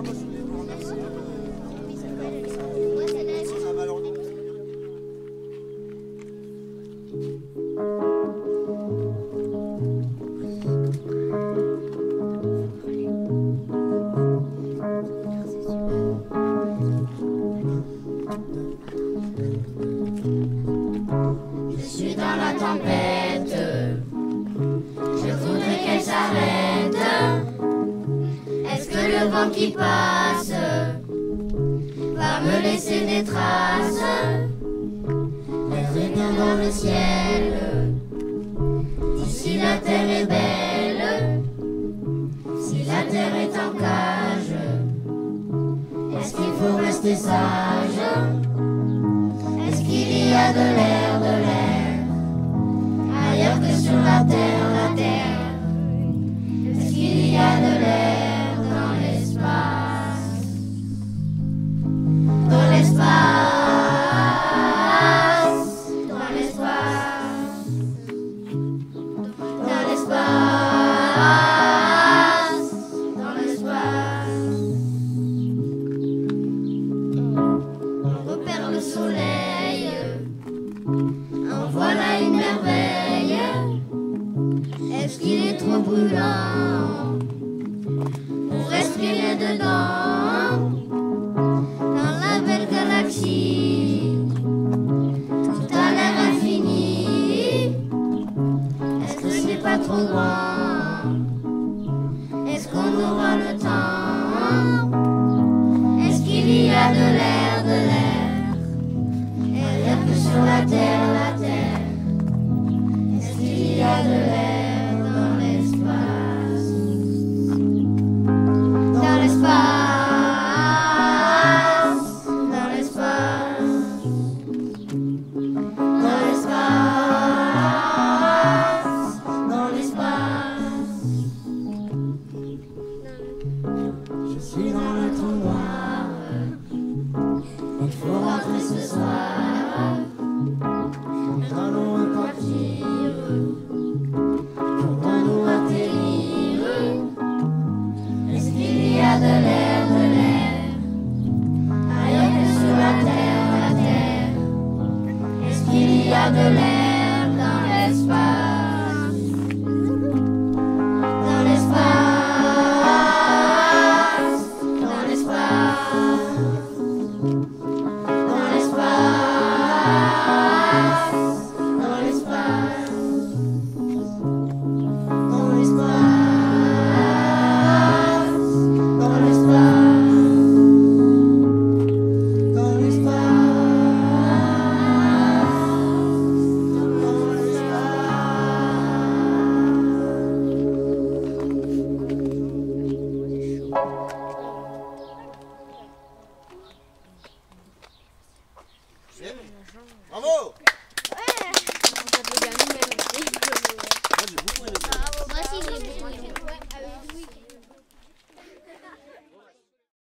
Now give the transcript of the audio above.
Je suis dans la tempête. Qui passe. Va me laisser des traces. Être bien dans le ciel, si la terre est belle, si la terre est en cage, est-ce qu'il faut rester sage? Est-ce qu'il y a de l'air, de l'air, ailleurs que sur la terre, au brûlant. Pour respirer dedans. Il faut rentrer ce soir. Mettons-nous à partir. Pourtant-nous atterrir. Est-ce qu'il y a de l'air, de l'air Ailleurs que sur la terre, la terre? Est-ce qu'il y a de l'air? Vamos!